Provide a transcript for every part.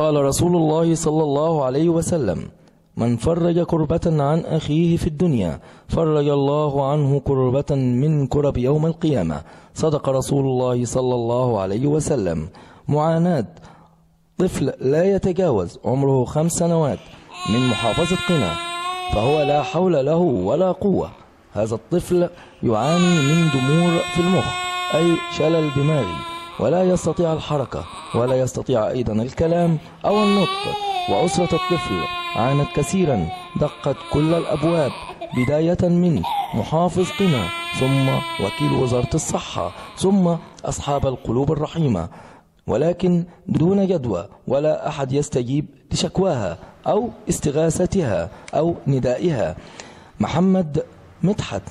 قال رسول الله صلى الله عليه وسلم من فرج كربة عن أخيه في الدنيا فرج الله عنه كربة من كرب يوم القيامة. صدق رسول الله صلى الله عليه وسلم. معاناة طفل لا يتجاوز عمره خمس سنوات من محافظة قنا فهو لا حول له ولا قوة. هذا الطفل يعاني من ضمور في المخ أي شلل دماغي ولا يستطيع الحركة. ولا يستطيع أيضا الكلام أو النطق وأسرة الطفل عانت كثيرا دقت كل الأبواب بداية من محافظ قنا ثم وكيل وزارة الصحة ثم أصحاب القلوب الرحيمة. ولكن دون جدوى ولا أحد يستجيب لشكواها أو استغاثتها أو ندائها. محمد مدحت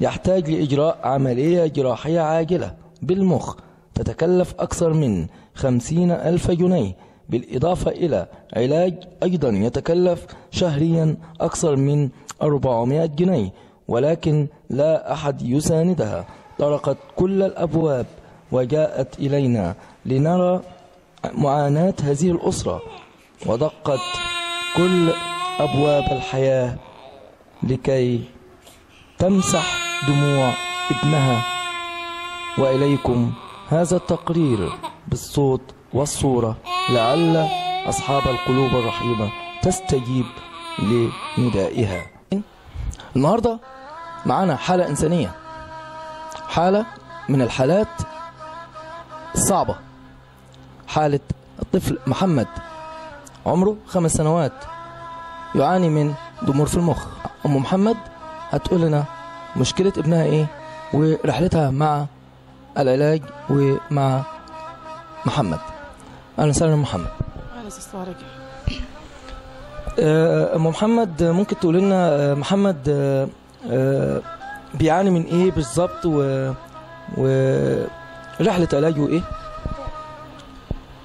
يحتاج لإجراء عملية جراحية عاجلة بالمخ تتكلف أكثر من خمسين ألف جنيه. بالإضافة إلى علاج أيضا يتكلف شهريا أكثر من 400 جنيه ولكن لا أحد يساندها. طرقت كل الأبواب وجاءت إلينا لنرى معاناة هذه الأسرة. ودقت كل أبواب الحياة لكي تمسح دموع ابنها. وإليكم هذا التقرير بالصوت والصورة لعل أصحاب القلوب الرحيمة تستجيب لندائها. النهاردة معنا حالة إنسانية حالة من الحالات الصعبة حالة الطفل محمد عمره خمس سنوات يعاني من ضمور في المخ. أم محمد هتقول لنا مشكلة ابنها إيه ورحلتها مع العلاج ومع محمد. أهلا وسهلا محمد. أهلا أستاذ طارق آه، أم محمد ممكن تقول لنا آه، محمد آه، بيعاني من إيه بالظبط و... ورحلة علاجه إيه؟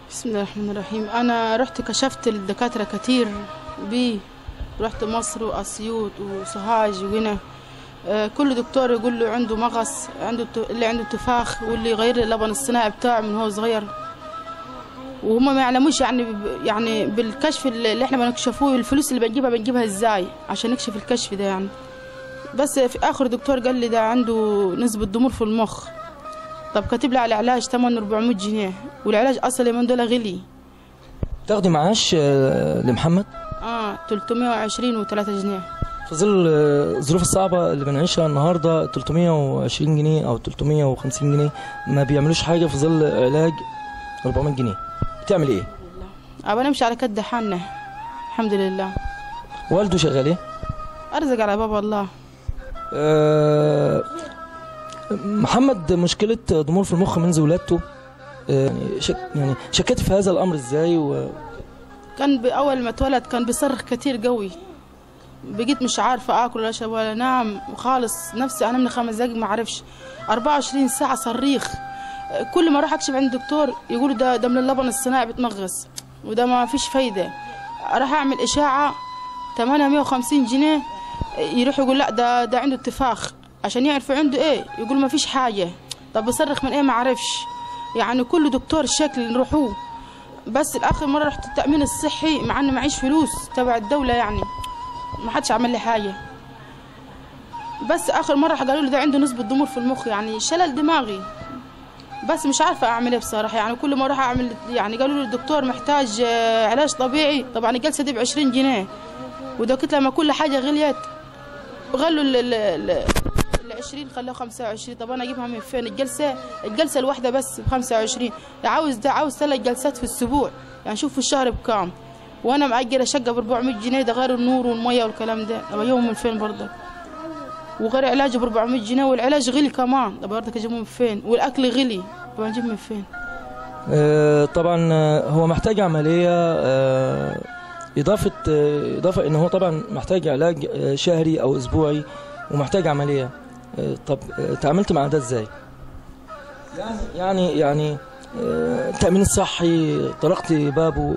بسم الله الرحمن الرحيم. أنا رحت كشفت الدكاترة كتير بيه. رحت مصر وأسيوط وسوهاج وهنا. كل دكتور يقول له عنده مغص عنده اللي عنده تفاخ واللي يغير اللبن الصناعي بتاعه من هو صغير. وهم ما يعلموش يعني يعني بالكشف اللي إحنا بنكشفوه الفلوس اللي بنجيبها بنجيبها إزاي؟ عشان نكشف الكشف ده يعني. بس في آخر دكتور قال لي ده عنده نسبة ضمور في المخ. طب كاتب لي على علاج 8 400 جنيه والعلاج أصلا من دول غلي. تاخدي معاش آه، لمحمد؟ آه 320 و3 جنيه. في ظل آه، الظروف الصعبة اللي بنعيشها النهاردة 320 جنيه أو 350 جنيه ما بيعملوش حاجة في ظل علاج 400 جنيه. بتعمل إيه؟ ابى نمشي على كد حالنا. الحمد لله. والده شغال إيه؟ أرزق على باب الله. آه، محمد مشكلة ضمور في المخ منذ ولادته. آه، يعني شك يعني شكيت في هذا الأمر إزاي و... كان بأول ما اتولد كان بيصرخ كتير قوي. بقيت مش عارفة آكل ولا أشرب ولا أنام خالص نفسي أنا من خمس دقايق ما أعرفش 24 ساعة صريخ. كل ما أروح أكشف عند الدكتور يقولوا ده ده من اللبن الصناعي بتمغص وده ما فيش فايدة. أروح أعمل إشاعة 850 جنيه يروح يقول لا ده ده عنده اتفاخ. عشان يعرفوا عنده إيه؟ يقول ما فيش حاجة. طب بيصرخ من إيه؟ ما أعرفش يعني كل دكتور شكل نروحوه. بس الآخر مرة رحت التأمين الصحي مع اني معيش فلوس تبع الدولة يعني. ما حدش عمل لي حاجة. بس آخر مرة قالوا لي ده عنده نسبة ضمور في المخ يعني شلل دماغي. بس مش عارفة أعمل إيه بصراحة يعني كل ما أروح أعمل يعني قالوا لي الدكتور محتاج آه، علاج طبيعي. طبعا الجلسه دي ب 20 جنيه. ودكت لما كل حاجة غليت غلوا ال 20 خلوها 25 طب أنا أجيبها من فين؟ الجلسة الجلسة الواحدة بس ب 25 عاوز ده عاوز ثلاث جلسات في الأسبوع. يعني شوف في الشهر بكام. وأنا مأجره شقه ب 400 جنيه ده غير النور والمية والكلام ده. طب اجيبهم من فين برضه. وغير علاجه ب 400 جنيه والعلاج غلي كمان. طب برضه اجيبهم من فين؟ والأكل غلي. طب أجيب من فين؟ آه، طبعا آه، هو محتاج عملية آه، إضافة آه، إضافة إن هو طبعا محتاج علاج شهري أو أسبوعي ومحتاج عملية. آه، طب تعاملت مع ده إزاي؟ يعني يعني آه، التأمين الصحي طرقت بابه.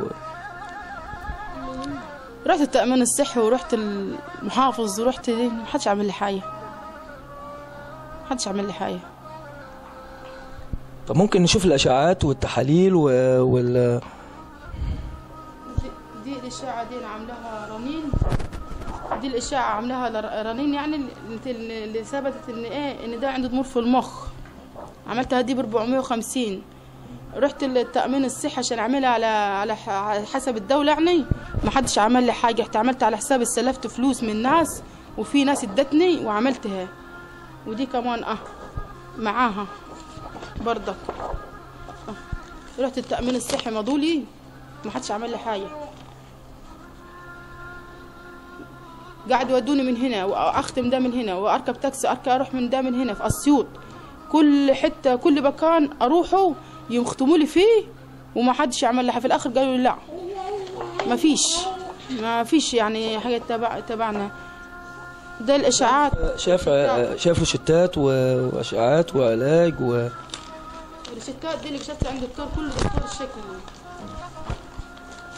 رحت التأمين الصحي ورحت المحافظ ورحت دي ما حدش عمل لي حاجة. ما حدش عمل لي حاجة. طب ممكن نشوف الأشعاعات والتحاليل و- وال الأشعة دي أنا عاملاها رنين. دي الأشعة عاملاها رنين يعني اللي اللي ثبتت إن إيه إن ده عنده ضمور في المخ. عملتها دي ب 450 رحت التأمين الصحي عشان أعملها على على حسب الدولة يعني. ما حدش عمل لي حاجة. رحت عملت على حساب استلفت فلوس من ناس وفي ناس ادتني وعملتها. ودي كمان آه معاها برضك. آه. رحت التأمين الصحي مضولي ما حدش عمل لي حاجة. قاعد يودوني من هنا وأختم ده من هنا وأركب تاكسي أركب أروح من ده من هنا في أسيوط. كل حتة كل مكان أروحه يختموا لي فيه وما حدش يعمل لي. في الآخر قالوا لي لا. ما فيش. ما فيش يعني حاجة تبع تبعنا. ده الإشاعات. شاف شاف روشتات واشعاعات وعلاج و الروشتات دي اللي كشفت عند الدكتور كله دكتور الشكل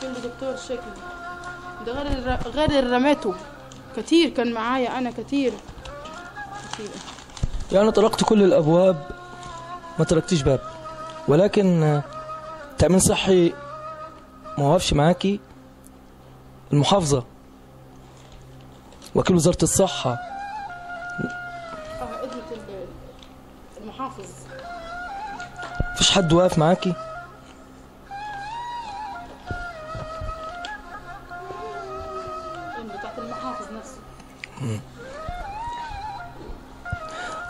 كله دكتور الشكل ده غير الر- غير اللي رميته كتير كان معايا أنا كتير. كتير. يعني طرقت كل الأبواب ما تركتيش باب. ولكن تامين صحي ما وقفش معاكي. المحافظة. وكيل وزارة الصحة. آه ادمة ال- المحافظ. مفيش حد واقف معاكي؟ بتاعت المحافظ نفسه.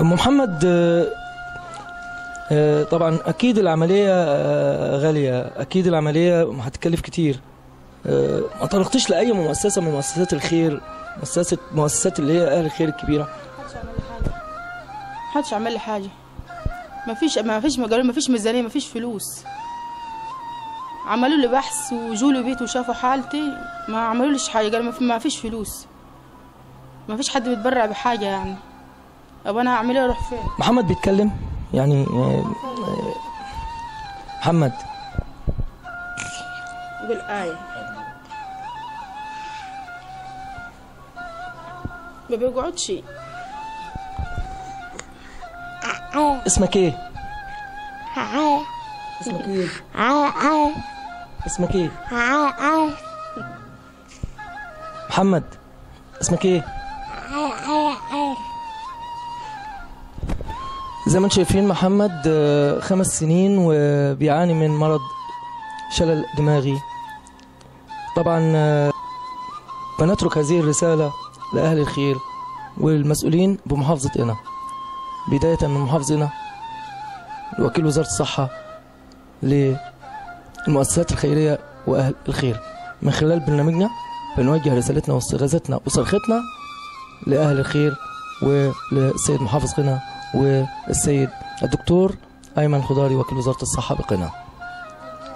أم محمد آه، آه، طبعا أكيد العملية آه، غالية. أكيد العملية هتكلف كتير. ما طرقتيش لأي مؤسسة من مؤسسات الخير مؤسسات مؤسسات اللي هي أهل الخير الكبيرة؟ محدش عمل لي حاجة. محدش عمل لي حاجة. ما فيش ما فيش قالوا ما فيش ميزانية ما فيش فلوس. عملوا لي بحث وجوا لي بيت وشافوا حالتي ما عملوا ليش حاجة قالوا ما في- ما فيش فلوس. ما فيش حد بيتبرع بحاجة يعني. طب أنا هعمل إيه أروح فين؟ محمد بيتكلم؟ يعني آه، آه، محمد. بالآية. ما بيقعدش. اسمك إيه؟ اسمك إيه؟ اسمك إيه؟ محمد اسمك إيه؟ زي ما أنتم شايفين محمد آه، خمس سنين وبيعاني من مرض شلل دماغي. طبعا آه، بنترك هذه الرسالة لأهل الخير والمسؤولين بمحافظة قنا بداية من محافظة قنا لوكيل وزارة الصحة للمؤسسات الخيرية وأهل الخير. من خلال برنامجنا بنوجه رسالتنا واستغاثتنا وصرختنا لأهل الخير وللسيد محافظ قنا والسيد الدكتور أيمن خضاري وكيل وزارة الصحة بقنا.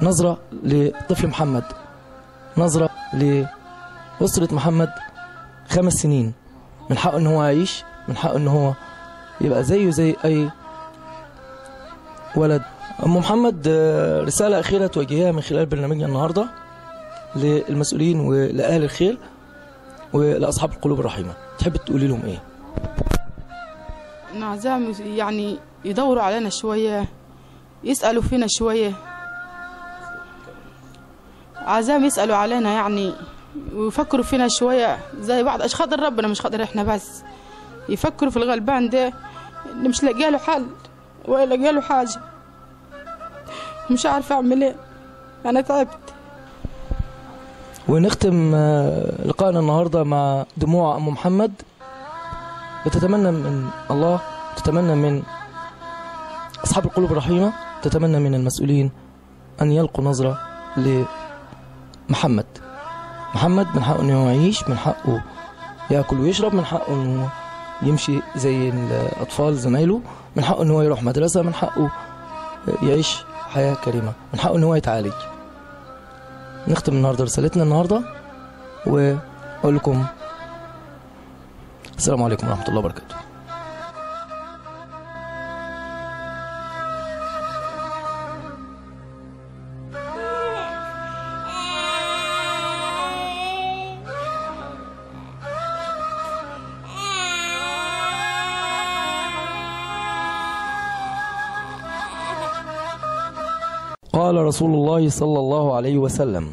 نظرة لطفل محمد. نظرة لأسرة محمد. خمس سنين. من حقه إن هو يعيش من حقه إن هو يبقى زيه زي أي ولد. أم محمد آه، رسالة أخيرة توجهيها من خلال برنامجنا النهاردة للمسؤولين ولأهل الخير ولأصحاب القلوب الرحيمة. تحب تقولي لهم إيه؟ نعزام يعني يدوروا علينا شوية يسألوا فينا شوية. عزام يسألوا علينا يعني ويفكروا فينا شوية زي بعض. عشان خاطر ربنا؟ مش خاطر إحنا بس. يفكروا في الغلبان ده. اللي مش لاقيه له حل ولا لاقيه له حاجة. مش عارفة أعمل إيه. أنا تعبت. ونختم آه، لقائنا النهاردة مع دموع أم محمد. بتتمنى من الله تتمنى من أصحاب القلوب الرحيمة تتمنى من المسؤولين أن يلقوا نظرة لمحمد. محمد من حقه أنه يعيش من حقه يأكل ويشرب من حقه أنه يمشي زي الأطفال زمايله من حقه أنه يروح مدرسة من حقه يعيش حياة كريمة من حقه أنه يتعالج. نختم النهارده رسالتنا النهارده وأقول لكم السلام عليكم ورحمة الله وبركاته. قال رسول الله صلى الله عليه وسلم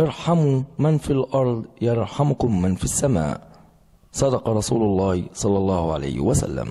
ارحموا من في الأرض يرحمكم من في السماء. صدق رسول الله صلى الله عليه وسلم.